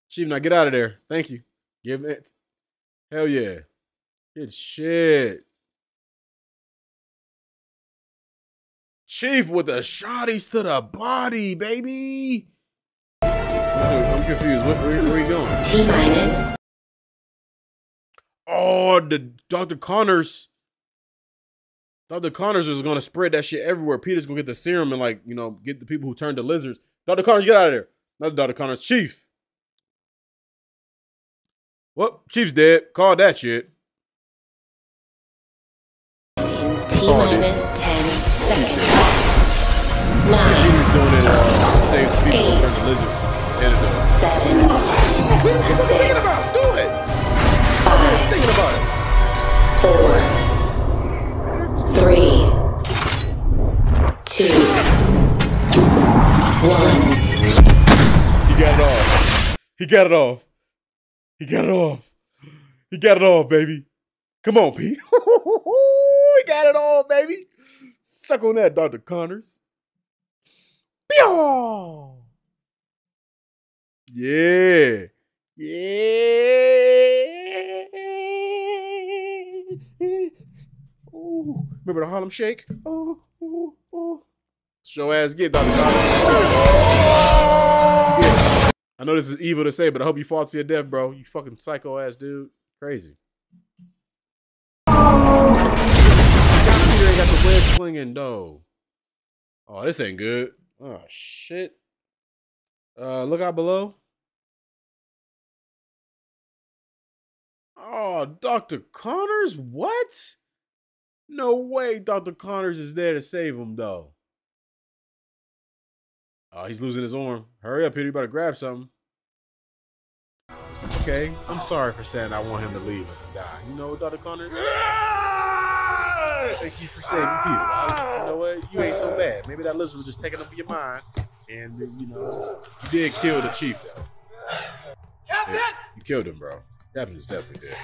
Chief, now get out of there. Thank you. Give it. Hell yeah. Good shit. Chief with the shotties to the body, baby. I'm confused. Where, where, where are you going? T minus Oh, the Dr. Connors. Dr. Connors is gonna spread that shit everywhere. Peter's gonna get the serum and like, you know, get the people who turned to lizards. Dr. Connors, get out of there. Not Dr. Connors, Chief. Well, Chief's dead. Call that shit. T minus ten seconds. He was doing it uh, save the people who turned to lizards. Seven, what are you thinking about? Do it. five, Thinking about it. four, three, two, one. He got it off. He got it off. He got it off. He got it off, baby. Come on, Pete. he got it all, baby. Suck on that, Dr. Connors. Yeah. Yeah. Ooh. Remember the Harlem Shake? Oh, oh, oh. Show ass get, Dr. I know this is evil to say, but I hope you fall to your death, bro. You fucking psycho ass dude. Crazy. Got the web slinging though. Oh, this ain't good. Oh shit. Uh, look out below. Oh, Dr. Connors? What? No way Dr. Connors is there to save him though. Oh, he's losing his arm. Hurry up, Peter. You better grab something. Okay, I'm sorry for saying I want him to leave us and die. You know, Dr. Connors? Thank you for saving Peter. I- you know what? You ain't so bad. Maybe that lizard was just taking over your mind. And, you know, you did kill the chief, though. Captain! Yeah, you killed him, bro. Captain is definitely dead.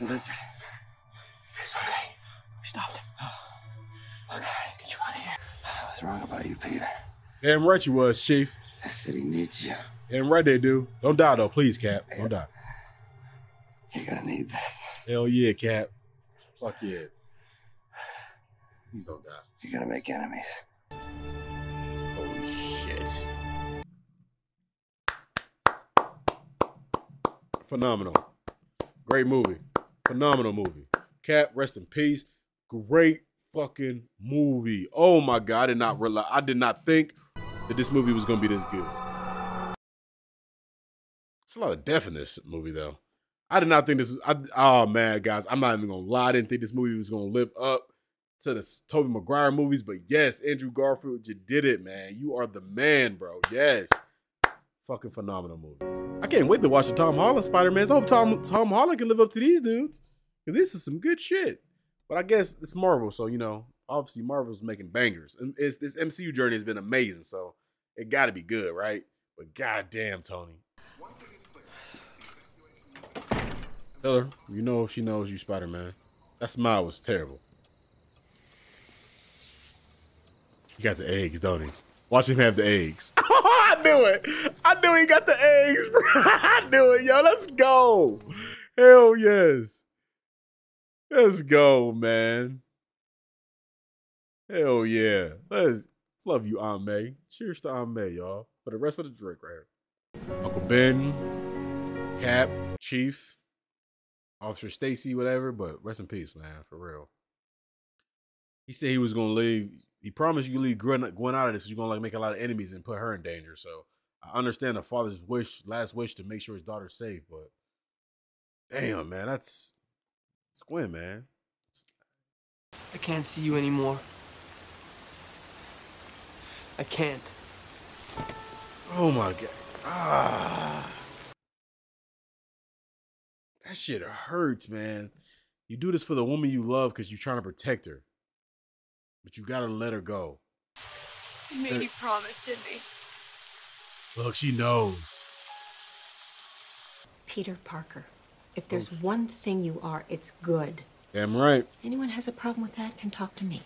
Lizard. It's okay. We stopped him. What's wrong about you, Peter? Damn right you was, Chief. The city needs you. Damn right they do. Don't die, though. Please, Cap. Don't die. You're gonna need this. Hell yeah, Cap. Fuck yeah. Please don't die. You're gonna make enemies. Holy shit. Phenomenal. Great movie. Phenomenal movie. Cap, rest in peace. Great fucking movie. Oh my god, I did not realize I did not think that this movie was gonna be this good. It's a lot of death in this movie though. I did not think this was I, oh man, guys, I'm not even gonna lie. I didn't think this movie was gonna live up to the Tobey Maguire movies, but yes, Andrew Garfield, you did it, man. You are the man, bro. Yes. Fucking phenomenal movie. I can't wait to watch the Tom Holland Spider-Man. I hope Tom Tom Holland can live up to these dudes. Cause this is some good shit. But I guess it's Marvel, so you know, obviously Marvel's making bangers. And this MCU journey has been amazing, so it got to be good, right? But goddamn, Tony. Tell her, you know she knows you Spider Man. That smile was terrible. He got the eggs, don't he? Watch him have the eggs. I knew it. I knew he got the eggs. I knew it, yo. Let's go. Hell yes. Let's go, man. Hell yeah. Let's love you, Aunt May. Cheers to Aunt May, y'all. For the rest of the drink right here. Uncle Ben, Cap, Chief, Officer Stacy, whatever, but rest in peace, man, for real. He said he was gonna leave. He promised you leave Gwen out of this. You're gonna like make a lot of enemies and put her in danger. So I understand the father's wish, last wish to make sure his daughter's safe, but damn, man, that's it's man. I can't see you anymore. I can't. Oh my god. Ah. That shit hurts, man. You do this for the woman you love because you're trying to protect her. But you gotta let her go. You made me promise, didn't he? Look, she knows. Peter Parker. If there's one thing you are, it's good. Damn right. Anyone has a problem with that can talk to me.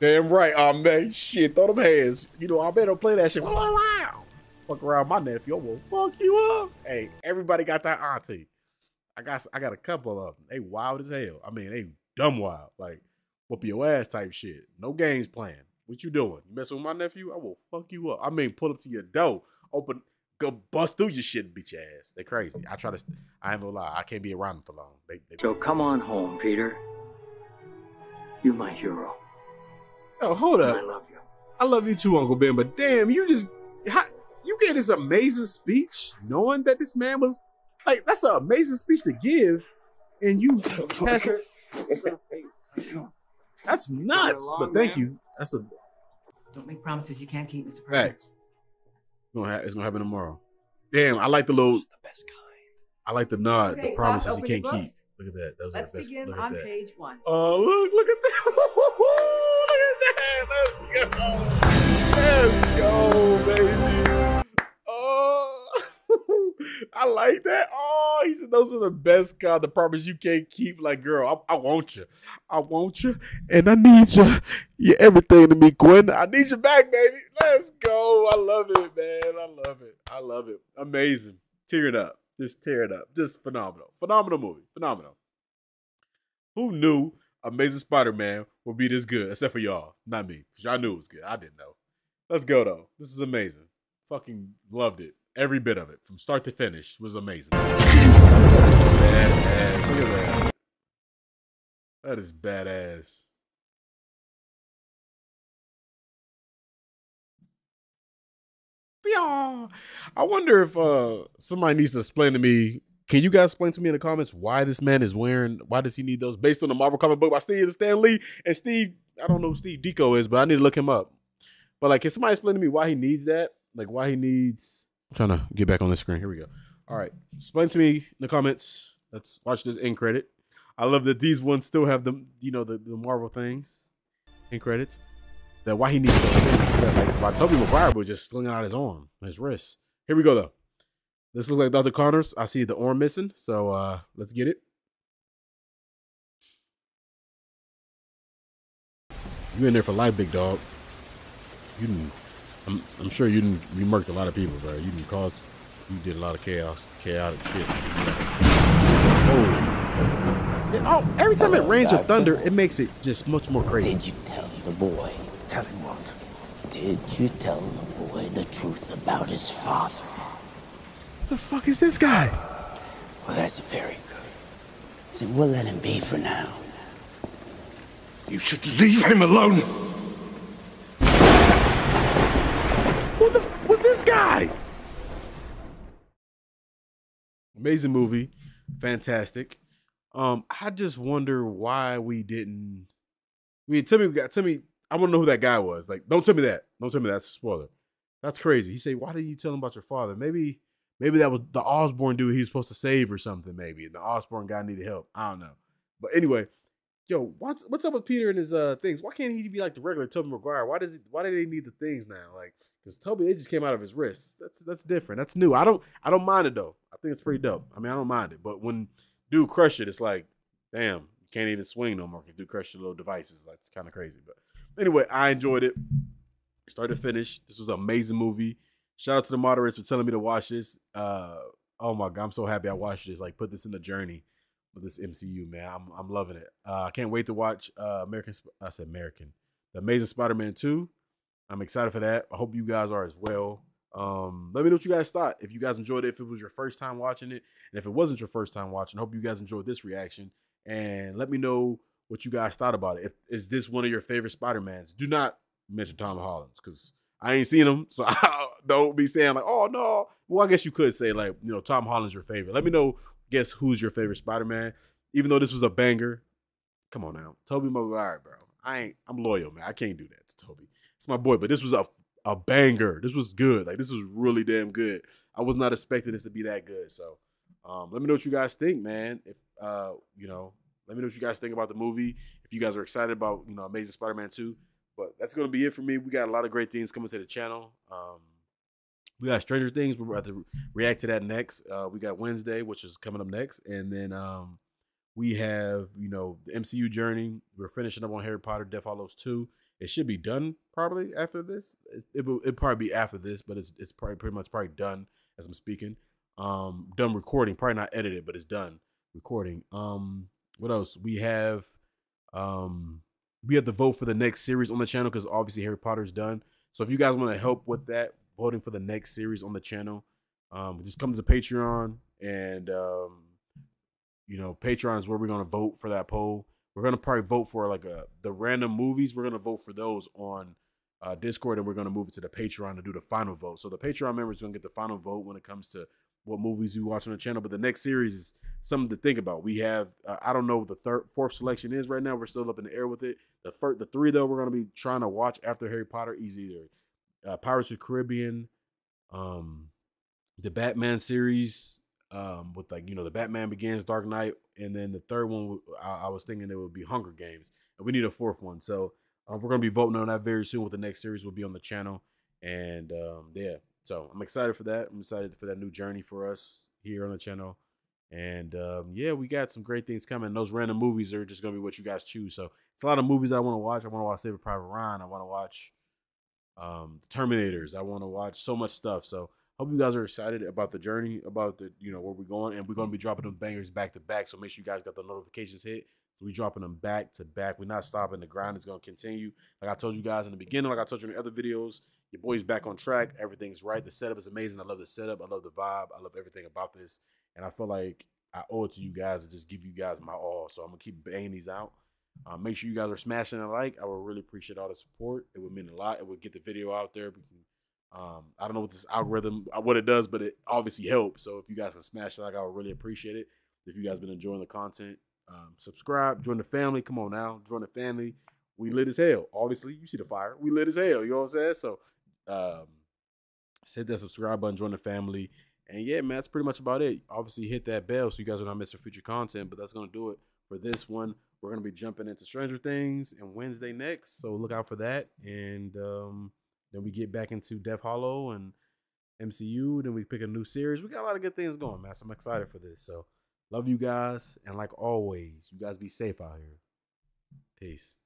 Damn right, oh man. Shit, throw them hands. You know, I better play that shit. Fuck around my nephew. I will fuck you up. Hey, everybody got that auntie. I got I got a couple of them. They wild as hell. I mean, they dumb wild. Like whoop your ass type shit. No games playing. What you doing? You messing with my nephew? I will fuck you up. I mean, pull up to your door, open, go bust through your shit and beat your ass. They crazy. I try to. I ain't gonna lie. I can't be around them for long. They, they So come on home, Peter. You're my hero. Oh, hold up. I love you. I love you too, Uncle Ben. But damn, you just how, you gave this amazing speech, knowing that this man was like that's an amazing speech to give, and you pass it. That's nuts. But thank you. That's a Don't make promises you can't keep, Mr. Parker. fact. It's gonna, ha- it's gonna happen tomorrow. Damn, I like the little. The best kind. I like the nod, Okay, the promises he can't keep. Look at that. Those Let's are the best. begin look at on that. page one. Oh, look, look at that. look at that. Let's go. Let's go, baby. I like that. Oh, he said those are the best kind, the promise you can't keep. Like, girl, I, I want you. I want you. And I need you. You're everything to me, Gwen. I need you back, baby. Let's go. I love it, man. I love it. I love it. Amazing. Tear it up. Just tear it up. Just phenomenal. Phenomenal movie. Phenomenal. Who knew Amazing Spider-Man would be this good? Except for y'all, not me. 'Cause y'all knew it was good. I didn't know. Let's go though. This is amazing. Fucking loved it. Every bit of it, from start to finish, was amazing. Badass. Look at that. That is badass. I wonder if uh somebody needs to explain to me. Can you guys explain to me in the comments why this man is wearing? Why does he need those? Based on the Marvel comic book by Steve Stan Lee and Steve. I don't know who Steve Ditko is, but I need to look him up. But like, can somebody explain to me why he needs that? Like, why he needs? Trying to get back on the screen. Here we go. All right, explain to me in the comments. Let's watch this end credit. I love that these ones still have the you know the, the Marvel things in credits. That why he needs those things. That, like why Tobey Maguire would just sling out his arm, his wrist. Here we go though. This looks like Dr. Connors. I see the arm missing, so uh let's get it. You in there for life, big dog. You didn't. I'm, I'm sure you didn't. You murked a lot of people, bro. You didn't cause. You did a lot of chaos, chaotic shit. Oh. Oh, every time it rains or thunder, it makes it just much more crazy. Did you tell the boy? Tell him what? Did you tell the boy the truth about his father? What the fuck is this guy? Well, that's very good. So we'll let him be for now. You should leave him alone. Who the f- was this guy? Amazing movie, fantastic. Um, I just wonder why we didn't mean, tell me, tell me. I want to know who that guy was. Like, don't tell me that. Don't tell me that's a spoiler. That's crazy. He said, "Why did you tell him about your father? Maybe, maybe that was the Osborn dude he was supposed to save or something. Maybe the Osborn guy needed help. I don't know. But anyway, yo, what's what's up with Peter and his uh things? Why can't he be like the regular Tobey Maguire? Why does? Why do they need the things now? Like, because Tobey, it just came out of his wrist. That's that's different. That's new. I don't I don't mind it though. I think it's pretty dope. I mean, I don't mind it. But when dude crush it, it's like, damn, you can't even swing no more because dude crush your little devices. It's kind of crazy. But anyway, I enjoyed it. Start to finish. This was an amazing movie. Shout out to the moderators for telling me to watch this. Uh, oh my god, I'm so happy I watched this. Like, put this in the journey this MCU, man. I'm I'm loving it. Uh, I can't wait to watch uh, American. I said American, the Amazing Spider-Man two. I'm excited for that. I hope you guys are as well. Um, let me know what you guys thought. If you guys enjoyed it, if it was your first time watching it, and if it wasn't your first time watching, I hope you guys enjoyed this reaction. And let me know what you guys thought about it. If is this one of your favorite Spider-Mans? Do not mention Tom Holland's because I ain't seen him, so I don't be saying like, oh no. Well, I guess you could say like, you know, Tom Holland's your favorite. Let me know. Guess who's your favorite Spider-Man? Even though this was a banger, come on now, Tobey Maguire, bro. I ain't. I'm loyal, man. I can't do that to Tobey. It's my boy, but this was a a banger. This was good. Like this was really damn good. I was not expecting this to be that good. So, um, let me know what you guys think, man. If uh, you know, let me know what you guys think about the movie. If you guys are excited about, you know, Amazing Spider-Man 2. But that's gonna be it for me. We got a lot of great things coming to the channel. Um, we got Stranger Things. We're about to react to that next. Uh, we got Wednesday, which is coming up next, and then um, we have you know the MCU journey. We're finishing up on Harry Potter, Death Hallows two. It should be done probably after this. It, it will it probably be after this, but it's it's probably pretty much probably done as I'm speaking. Um, done recording, probably not edited, but it's done recording. Um, what else? We have um we have to vote for the next series on the channel because obviously Harry Potter's done. So if you guys want to help with that, voting for the next series on the channel, um, just come to Patreon and um, you know, Patreon is where we're gonna vote for that poll. We're gonna probably vote for like a the random movies. We're gonna vote for those on uh, Discord, and we're gonna move it to the Patreon to do the final vote. So the Patreon members gonna get the final vote when it comes to what movies you watch on the channel. But the next series is something to think about. We have uh, I don't know what the third fourth selection is right now. We're still up in the air with it. The first the three though we're gonna be trying to watch after Harry Potter is either uh, Pirates of the Caribbean, um, the Batman series, um, with like you know the Batman Begins, Dark Knight, and then the third one I, I was thinking it would be Hunger Games, and we need a fourth one. So um, we're gonna be voting on that very soon. What the next series will be on the channel, and um, yeah, so I'm excited for that. I'm excited for that new journey for us here on the channel. And um, yeah, we got some great things coming. Those random movies are just gonna be what you guys choose. So it's a lot of movies I want to watch. I want to watch Saving Private Ryan. I want to watch um, Terminators. I want to watch so much stuff. So hope you guys are excited about the journey, about the you know where we're going, and we're gonna be dropping them bangers back to back. So make sure you guys got the notifications hit. So we dropping them back to back. We're not stopping. The grind is gonna continue. Like I told you guys in the beginning, like I told you in the other videos, your boy's back on track. Everything's right. The setup is amazing. I love the setup. I love the vibe. I love everything about this. And I feel like I owe it to you guys to just give you guys my all. So I'm gonna keep banging these out. Uh, make sure you guys are smashing a like. I would really appreciate all the support. It would mean a lot. It would get the video out there. We can, um, I don't know what this algorithm, uh, what it does, but it obviously helps. So if you guys can smash like, I would really appreciate it. If you guys been enjoying the content, um, subscribe, join the family. Come on now, join the family. We lit as hell. Obviously, you see the fire. We lit as hell. You know what I'm saying? So, um, hit that subscribe button, join the family. And yeah, man, that's pretty much about it. Obviously, hit that bell so you guys are not missing future content. But that's gonna do it for this one. We're gonna be jumping into Stranger Things and Wednesday next, so look out for that. And um, then we get back into Death Hallow and MCU. Then we pick a new series. We got a lot of good things going, man. So I'm excited for this. So love you guys, and like always, you guys be safe out here. Peace.